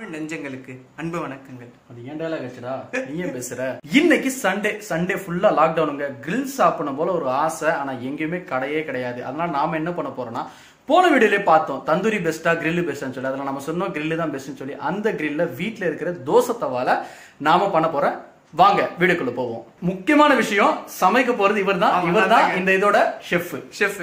நெஞ்சங்களுக்கு அன்பு வணக்கங்கள். அது ஏன் டேலாக் ஆச்சுடா நீ ஏன் பேசுற? இன்னைக்கு சண்டே சண்டே ஃபுல்லா லாக்டவுனுங்க grill சாப்பிடணும் போல ஒரு ஆசை ஆனா எங்கேயுமே கடையே கிடையாது. அதனால நாம என்ன பண்ண போறோம்னா போன வீடியோலயே பார்த்தோம். தந்தூரி பெஸ்டா grill பெஸ்ட்னு சொல்லி. அதில் நம்ம சொன்னோம் grill தான் பெஸ்ட்னு சொல்லி. அந்த கிரில்ல வீட்ல இருக்கிற தோசை தவால நாம பண்ண போற வாங்க வீடியோக்குள்ள போவோம். முக்கியமான விஷயம் சமைக்க போறது இவர்தான். ஆமா, இவர்தான் அதாங்க. இந்த இதோட ஷெஃப் ஷெஃப்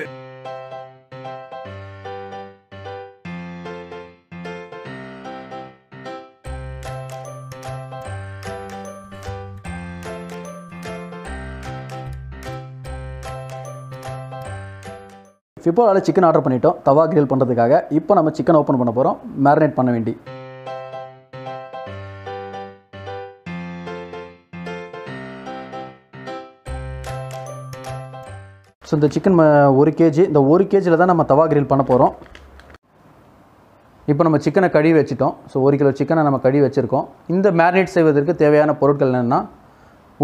இப்போ சிக்கன் ஆர்டர் பண்ணிட்டோம். தவா கிரில் பண்ணுறதுக்காக இப்போ நம்ம சிக்கன் ஓப்பன் பண்ண போகிறோம் மேரினேட் பண்ண வேண்டி. ஸோ இந்த சிக்கன் ஒரு கேஜி இந்த ஒரு கேஜியில் தான் நம்ம தவா கிரில் பண்ண போகிறோம் இப்போ நம்ம சிக்கனை கழுவி வச்சுட்டோம். ஸோ ஒரு கிலோ சிக்கனை நம்ம கழுவி வச்சுருக்கோம். இந்த மேரினேட் செய்வதற்கு தேவையான பொருட்கள் என்னென்னா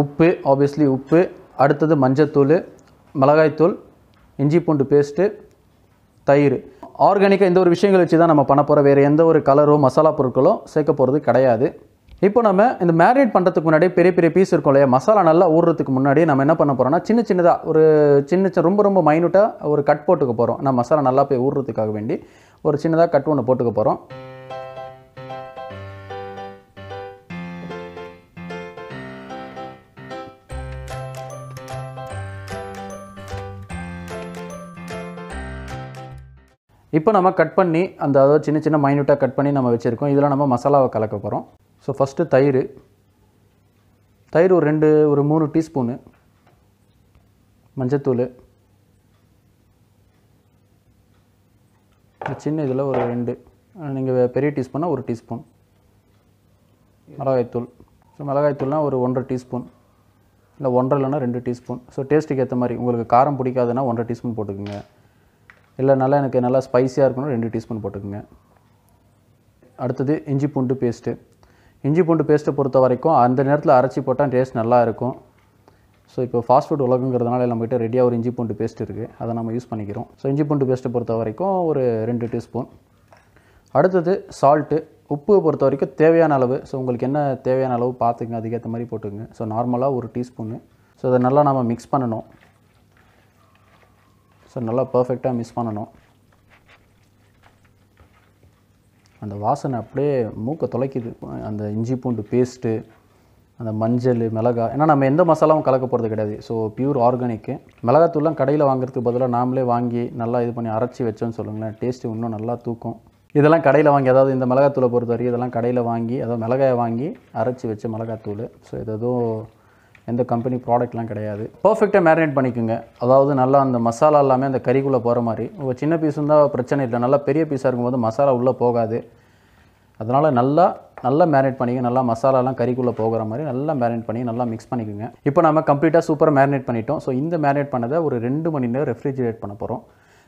உப்பு ஆப்வியஸ்லி உப்பு. அடுத்தது மஞ்சத்தூள் மிளகாய்த்தூள் இஞ்சி பூண்டு பேஸ்ட்டு தயிர். ஆர்கானிக்காக இந்த ஒரு விஷயங்கள் வச்சு தான் நம்ம பண்ண போகிறோம் வேறு எந்த ஒரு கலரோ மசாலா பொருட்களோ சேர்க்க போகிறது கிடையாது. இப்போ நம்ம இந்த மேரினேட் பண்ணுறதுக்கு முன்னாடி பெரிய பெரிய பீஸ் இருக்கும் இல்லையா? மசாலா நல்லா ஊறுறதுக்கு முன்னாடி நம்ம என்ன பண்ண போகிறோம்னா சின்ன சின்னதாக ஒரு சின்ன சின்ன ரொம்ப ரொம்ப மைனூட்டாக ஒரு கட் போட்டுக்க போகிறோம் நான் மசாலா நல்லா போய் ஊறுறதுக்காக வேண்டி ஒரு சின்னதாக கட் ஒன்று போட்டுக்க போகிறோம் இப்போ நம்ம கட் பண்ணி அந்த அதாவது சின்ன சின்ன மைனூட்டாக கட் பண்ணி நம்ம வச்சுருக்கோம். இதில் நம்ம மசாலாவை கலக்க போகிறோம் ஸோ ஃபஸ்ட்டு தயிர். தயிர் ஒரு ரெண்டு ஒரு மூணு டீஸ்பூனு மஞ்சத்தூள். சின்ன இதில் ஒரு ரெண்டு நீங்கள் பெரிய டீஸ்பூனா ஒரு டீஸ்பூன் மிளகாய்த்தூள். ஸோ மிளகாய்த்தூள்னால் ஒரு ஒன்றரை டீஸ்பூன் இல்லை ஒன்றரை இல்லைன்னா ரெண்டு டீஸ்பூன் ஸோ டேஸ்ட்டுக்கு ஏற்ற மாதிரி. உங்களுக்கு காரம் பிடிக்காதுன்னா ஒன்றரை டீஸ்பூன் போட்டுக்கோங்க. இல்லை நல்லா எனக்கு நல்லா ஸ்பைஸியாக இருக்கணும் ரெண்டு டீஸ்பூன் போட்டுக்கோங்க. அடுத்தது இஞ்சி பூண்டு பேஸ்ட்டு இஞ்சி பூண்டு பேஸ்ட்டை பொறுத்த வரைக்கும் அந்த நேரத்தில் அரைச்சி போட்டால் டேஸ்ட் நல்லா இருக்கும். ஸோ இப்போ ஃபாஸ்ட் ஃபுட் உலகங்கிறதுனால நம்மகிட்ட ரெடியாக ஒரு இஞ்சி பூண்டு பேஸ்ட் இருக்குது அதை நம்ம யூஸ் பண்ணிக்கிறோம். ஸோ இஞ்சி பூண்டு பேஸ்ட்டை பொறுத்த வரைக்கும் ஒரு ரெண்டு டீஸ்பூன் அடுத்தது சால்ட்டு உப்பு பொறுத்த வரைக்கும் தேவையான அளவு. ஸோ உங்களுக்கு என்ன தேவையான அளவு பார்த்துங்க அதுக்கேற்ற மாதிரி போட்டுக்கோங்க. ஸோ நார்மலாக ஒரு டீஸ்பூனு ஸோ அதை நல்லா நம்ம மிக்ஸ் பண்ணணும். ஸோ நல்லா பர்ஃபெக்டாக மிஸ் பண்ணணும். அந்த வாசனை அப்படியே மூக்கை தொலைக்குது. அந்த இஞ்சி பூண்டு பேஸ்ட்டு அந்த மஞ்சள் மிளகா ஏன்னா நம்ம எந்த மசாலாவும் கலக்க போகிறது கிடையாது. ஸோ பியூர் ஆர்கானிக்கு மிளகாத்தூள்லாம் கடையில் வாங்குறதுக்கு பதிலாக நாமளே வாங்கி நல்லா இது பண்ணி அரைச்சி வச்சோன்னு சொல்லுங்களேன். டேஸ்ட்டு இன்னும் நல்லா தூக்கும். இதெல்லாம் கடையில் வாங்கி அதாவது இந்த மிளகாத்தூளை பொறுத்த வரைக்கும் இதெல்லாம் கடையில் வாங்கி அதாவது மிளகாயை வாங்கி அரைச்சி வச்ச மிளகாத்தூள். ஸோ இது எதுவும் எந்த கம்பெனி ப்ராடக்ட்லாம் கிடையாது. பர்ஃபெக்டாக மேரினேட் பண்ணிக்கோங்க. அதாவது நல்லா அந்த மசாலா எல்லாமே அந்த கறிக்குள்ளே போகிற மாதிரி. ஒரு சின்ன பீஸ் இருந்தால் பிரச்சனை இல்லை. நல்லா பெரிய பீஸாக இருக்கும்போது மசாலா உள்ளே போகாது. அதனால் நல்லா நல்லா மேரினேட் பண்ணிக்க நல்லா மசாலாலாம் கறிக்குள்ளே போகிற மாதிரி நல்லா மேரினேட் பண்ணி நல்லா மிக்ஸ் பண்ணிக்கோங்க. இப்போ நம்ம கம்ப்ளீட்டாக சூப்பராக மேரினேட் பண்ணிட்டோம். ஸோ இந்த மேரினேட் பண்ணதை ஒரு ரெண்டு மணி நேரம் ரெஃப்ரிஜிரேட் பண்ண போகிறோம்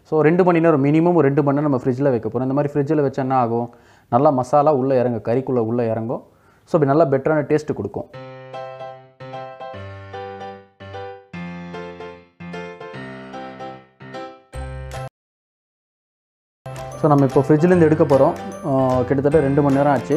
ஸோ ரெண்டு மணி நேரம் மினிமம் ஒரு ரெண்டு மணி நேரம் நம்ம ஃப்ரிட்ஜில் வைக்க போகிறோம் இந்த மாதிரி ஃப்ரிட்ஜில் வச்சா என்ன ஆகும்? நல்லா மசாலா உள்ளே இறங்க கறிக்குள்ளே உள்ளே இறங்கும். ஸோ அப்படி நல்லா பெட்டரான டேஸ்ட்டு கொடுக்கும். ஸோ நம்ம இப்போ ஃப்ரிட்ஜிலேருந்து எடுக்க போகிறோம் கிட்டத்தட்ட ரெண்டு மணி நேரம் ஆச்சு.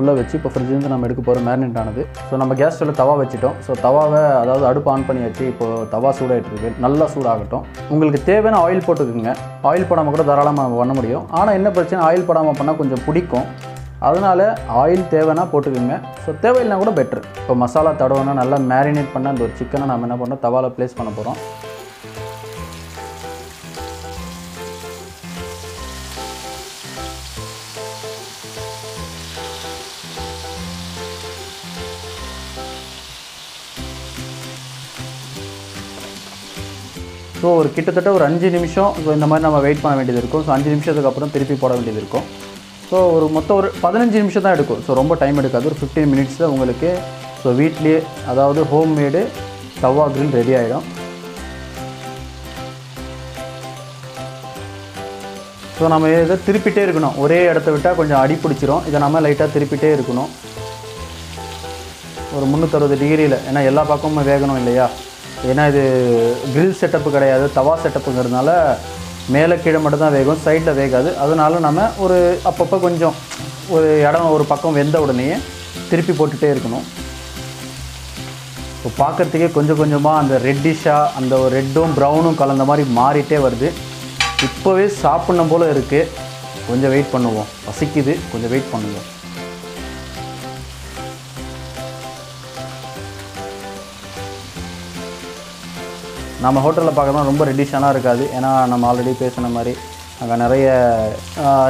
உள்ளே வச்சு இப்போ ஃப்ரிட்ஜிலேருந்து நம்ம எடுக்க போகிறோம் மேரினேட் ஆனது. ஸோ நம்ம கேஸ் ஸ்டவ்வில் தவா வச்சுட்டோம். ஸோ தவாவை அதாவது அடுப்பு ஆன் பண்ணி வச்சு இப்போ தவா சூடாகிட்டு இருக்கு நல்லா சூடாகட்டும். உங்களுக்கு தேவையான ஆயில் போட்டுக்குங்க. ஆயில் போடாமல் கூட தாராளமாக பண்ண முடியும். ஆனால் என்ன பிரச்சனை? ஆயில் போடாமல் பண்ணால் கொஞ்சம் பிடிக்கும். அதனால் ஆயில் தேவைன்னா போட்டுக்கோங்க. ஸோ தேவையில்லைனா கூட பெட்ரு இப்போ மசாலா தடவைனா நல்லா மேரினேட் பண்ண அந்த ஒரு சிக்கனை நம்ம என்ன பண்ணோம்? தவாவில் ப்ளேஸ் பண்ண போகிறோம் ஸோ ஒரு கிட்டத்தட்ட ஒரு அஞ்சு நிமிஷம் ஸோ இந்த மாதிரி நம்ம வெயிட் பண்ண வேண்டியது இருக்கும். ஸோ அஞ்சு நிமிஷத்துக்கு அப்புறம் திருப்பி போட வேண்டியது இருக்கும். ஸோ ஒரு மொத்தம் ஒரு பதினஞ்சு நிமிஷம் தான் எடுக்கும். ஸோ ரொம்ப டைம் எடுக்காது. ஒரு ஃபிஃப்டீன் மினிட்ஸில் உங்களுக்கு ஸோ வீட்லேயே அதாவது home made tawa grill ready ஆகிடும் ஸோ நம்ம இதை திருப்பிட்டே இருக்கணும். ஒரே இடத்த விட்டால் கொஞ்சம் அடி பிடிச்சிரும். இதை நம்ம லைட்டாக திருப்பிட்டே இருக்கணும். ஒரு முந்நூற்றறுபது டிகிரியில் ஏன்னா எல்லா பக்கமும் வேகணும் இல்லையா? ஏன்னா இது கிரில் செட்டப்பு கிடையாது தவா செட்டப்புங்கிறதுனால மேலே கீழே மட்டும்தான் வேகும் சைடில் வேகாது. அதனால நம்ம ஒரு அப்பப்போ கொஞ்சம் ஒரு இடம் ஒரு பக்கம் வெந்த உடனே திருப்பி போட்டுகிட்டே இருக்கணும். இப்போ பார்க்குறதுக்கே கொஞ்சம் கொஞ்சமாக அந்த ரெட்டிஷாக அந்த ஒரு ரெட்டும் ப்ரௌனும் கலந்த மாதிரி மாறிட்டே வருது. இப்போவே சாப்பிட்ணும் போல் இருக்குது கொஞ்சம் வெயிட் பண்ணுவோம். பசிக்குது கொஞ்சம் வெயிட் பண்ணுவோம். நம்ம ஹோட்டலில் பார்க்குறதுனா ரொம்ப ரெடிஷனாக இருக்காது. ஏன்னா நம்ம ஆல்ரெடி பேசின மாதிரி அங்கே நிறைய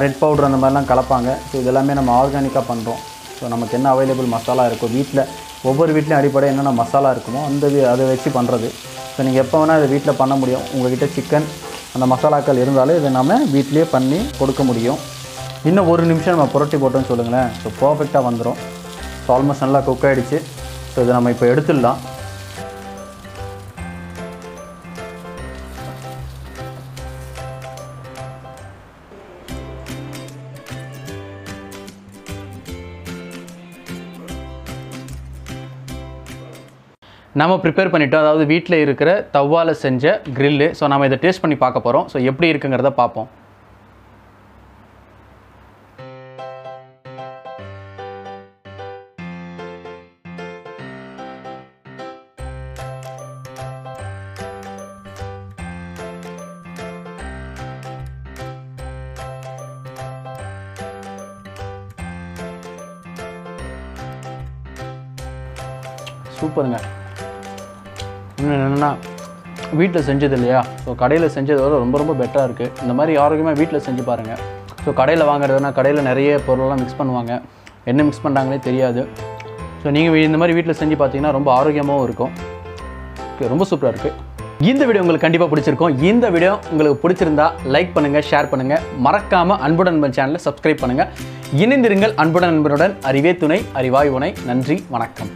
ரெட் பவுடர் அந்த மாதிரிலாம் கலப்பாங்க. ஸோ இதெல்லாமே நம்ம ஆர்கானிக்காக பண்ணுறோம் ஸோ நமக்கு என்ன அவைலபிள் மசாலா இருக்கோ வீட்டில் ஒவ்வொரு வீட்லேயும் அடிப்படை என்னென்ன மசாலா இருக்குமோ அந்த வி- அதை வச்சு பண்ணுறது ஸோ நீங்கள் எப்போ வேணால் இதை வீட்டில் பண்ண முடியும். உங்கள்கிட்ட சிக்கன் அந்த மசாலாக்கள் இருந்தாலே இதை நம்ம வீட்டிலேயே பண்ணி கொடுக்க முடியும். இன்னும் ஒரு நிமிஷம் நம்ம புரட்டி போட்டோம்னு சொல்லுங்களேன். ஸோ பர்ஃபெக்டாக வந்துடும் ஸோ ஆல்மோஸ்ட் நல்லா குக் ஆகிடுச்சு ஸோ இதை நம்ம இப்போ எடுத்துடலாம். நம்ம ப்ரிப்பேர் பண்ணிட்டோம். அதாவது வீட்டில் இருக்கிற தவ்வால் செஞ்ச கிரில்லு ஸோ நம்ம இதை டேஸ்ட் பண்ணி பார்க்க போகிறோம் ஸோ எப்படி இருக்குங்கிறத பார்ப்போம். சூப்பருங்க. இன்னும் என்னென்னா வீட்டில் செஞ்சது இல்லையா? ஸோ கடையில் செஞ்சதை விட ரொம்ப ரொம்ப பெட்டராக இருக்குது இந்த மாதிரி ஆரோக்கியமாக வீட்டில் செஞ்சு பாருங்கள் ஸோ கடையில் வாங்குறதுனா கடையில் நிறைய பொருளெல்லாம் மிக்ஸ் பண்ணுவாங்க. என்ன மிக்ஸ் பண்ணுறாங்களே தெரியாது. ஸோ நீங்கள் இந்த மாதிரி வீட்டில் செஞ்சு பார்த்தீங்கன்னா ரொம்ப ஆரோக்கியமாகவும் இருக்கும். ஓகே ரொம்ப சூப்பராக இருக்குது இந்த வீடியோ உங்களுக்கு கண்டிப்பாக பிடிச்சிருக்கும். இந்த வீடியோ உங்களுக்கு பிடிச்சிருந்தா லைக் பண்ணுங்கள் ஷேர் பண்ணுங்கள் மறக்காமல் அன்புடன் நண்பன் சேனலை சப்ஸ்கிரைப் பண்ணுங்கள் இணைந்திருங்கள் அன்புடன் நண்பனுடன் அறிவே துணை அறிவாய் உணை நன்றி வணக்கம்.